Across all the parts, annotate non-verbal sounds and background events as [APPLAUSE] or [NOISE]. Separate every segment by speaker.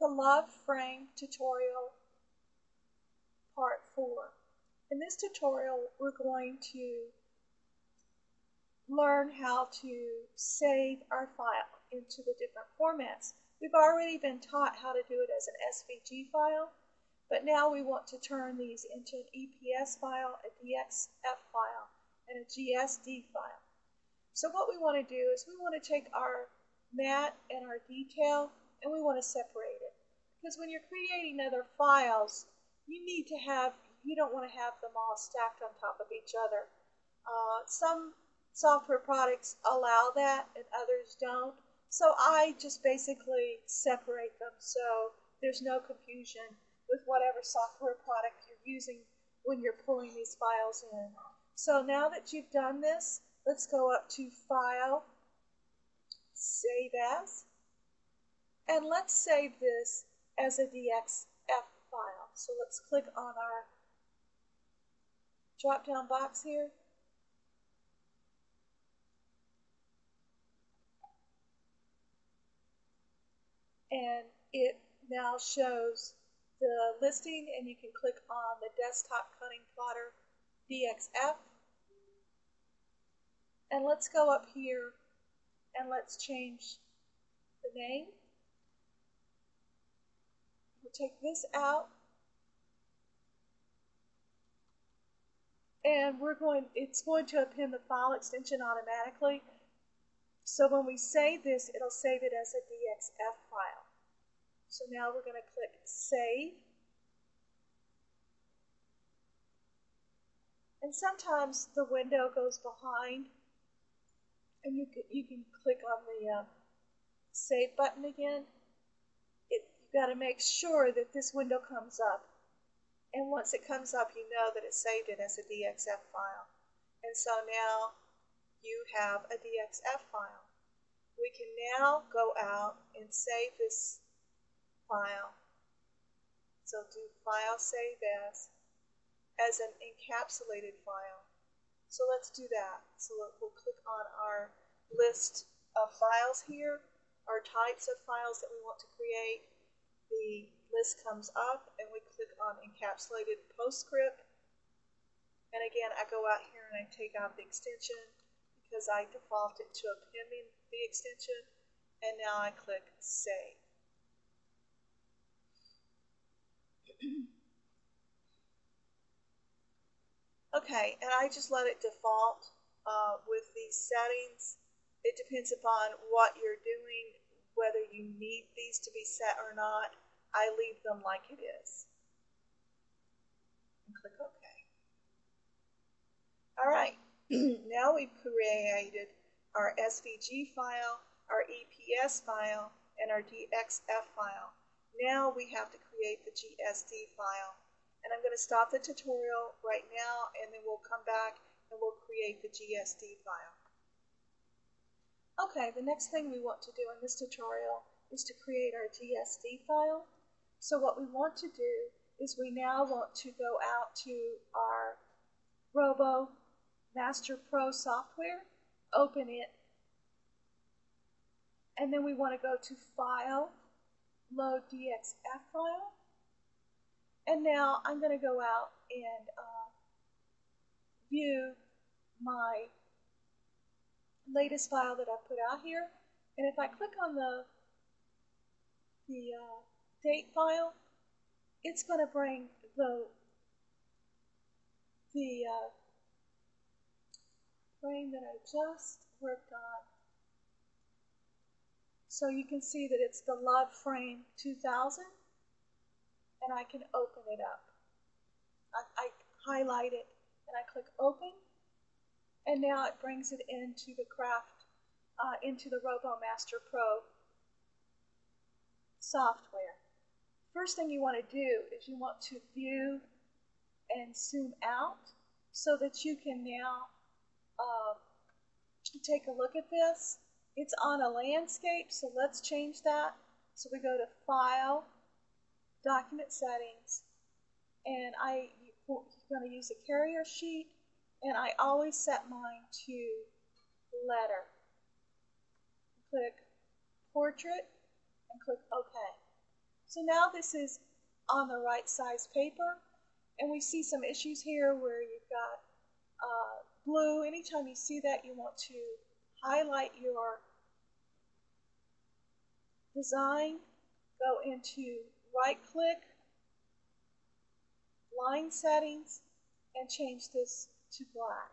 Speaker 1: the Love Frame tutorial part 4. In this tutorial we're going to learn how to save our file into the different formats. We've already been taught how to do it as an SVG file, but now we want to turn these into an EPS file, a DXF file, and a GSD file. So what we want to do is we want to take our mat and our detail and we want to separate it. Because when you're creating other files, you need to have, you don't want to have them all stacked on top of each other. Uh, some software products allow that and others don't. So I just basically separate them so there's no confusion with whatever software product you're using when you're pulling these files in. So now that you've done this, let's go up to File, Save As, and let's save this as a DXF file. So let's click on our drop down box here. And it now shows the listing and you can click on the desktop cutting plotter DXF. And let's go up here and let's change the name. We'll take this out. And we're going, it's going to append the file extension automatically. So when we save this, it'll save it as a DXF file. So now we're going to click Save. And sometimes the window goes behind and you can, you can click on the uh, Save button again. You've got to make sure that this window comes up. And once it comes up, you know that it saved it as a DXF file. And so now you have a DXF file. We can now go out and save this file. So do File Save As as an encapsulated file. So let's do that. So we'll click on our list of files here, our types of files that we want to create. The list comes up and we click on encapsulated PostScript. And again, I go out here and I take out the extension because I defaulted to appending the extension. And now I click Save. [CLEARS THROAT] okay, and I just let it default uh, with these settings. It depends upon what you're doing, whether you need these to be set or not. I leave them like it is. And click OK. All right, [CLEARS THROAT] now we've created our SVG file, our EPS file, and our DXF file. Now we have to create the GSD file. And I'm going to stop the tutorial right now and then we'll come back and we'll create the GSD file. Okay, the next thing we want to do in this tutorial is to create our GSD file. So what we want to do is we now want to go out to our Robo Master Pro software, open it, and then we want to go to File, Load DXF file, and now I'm going to go out and uh, view my latest file that I put out here. And if I click on the, the uh, date file, it's going to bring the, the uh, frame that I just worked on. So you can see that it's the Love Frame 2000 and I can open it up. I, I highlight it and I click open and now it brings it into the craft, uh, into the RoboMaster Pro software. First thing you want to do is you want to view and zoom out so that you can now uh, take a look at this. It's on a landscape, so let's change that. So we go to File, document settings, and I, you're going to use a carrier sheet, and I always set mine to letter. Click portrait and click OK. So now this is on the right size paper, and we see some issues here where you've got uh, blue. Anytime you see that, you want to highlight your design, go into right click, line settings, and change this to black.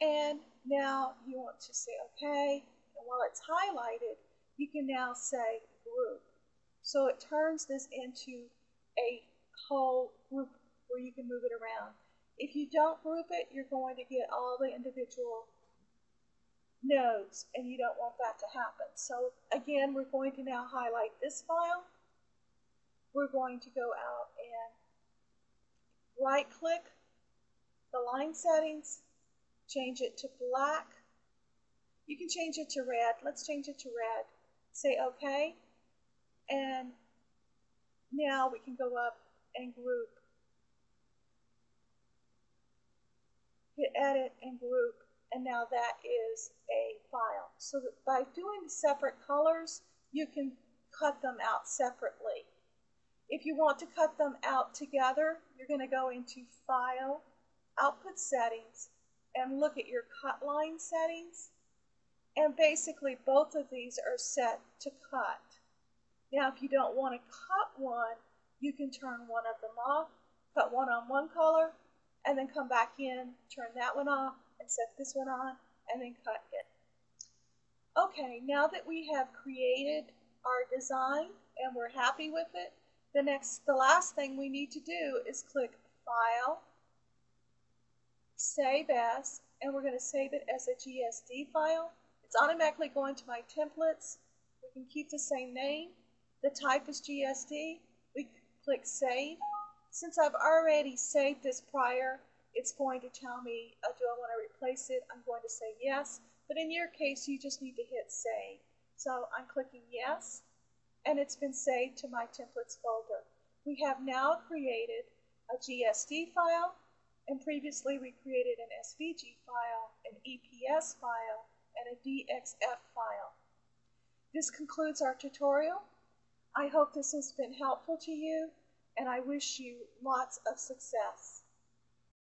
Speaker 1: And now you want to say OK, and while it's highlighted, you can now say group. So it turns this into a whole group where you can move it around. If you don't group it, you're going to get all the individual nodes, and you don't want that to happen. So again, we're going to now highlight this file. We're going to go out and right click the line settings, change it to black. You can change it to red. Let's change it to red. Say OK. And now we can go up and group. Hit edit and group and now that is a file. So that by doing separate colors, you can cut them out separately. If you want to cut them out together, you're going to go into File, Output Settings, and look at your cut line settings. And basically, both of these are set to cut. Now, if you don't want to cut one, you can turn one of them off, cut one on one color, and then come back in, turn that one off, and set this one on, and then cut it. Okay, now that we have created our design and we're happy with it, the next, the last thing we need to do is click File, Save As, and we're going to save it as a GSD file. It's automatically going to my templates. We can keep the same name. The type is GSD. We click Save. Since I've already saved this prior, it's going to tell me, uh, do I want to replace it? I'm going to say yes. But in your case, you just need to hit save. So I'm clicking yes, and it's been saved to my templates folder. We have now created a GSD file, and previously we created an SVG file, an EPS file, and a DXF file. This concludes our tutorial. I hope this has been helpful to you, and I wish you lots of success.